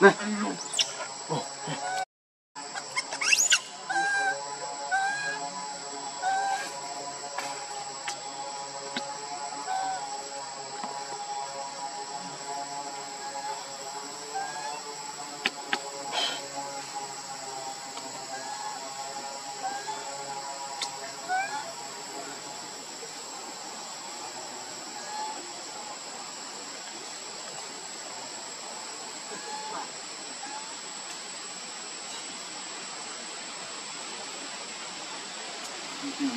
来 lục.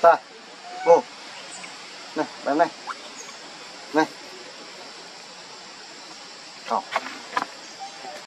ta ô này bán này.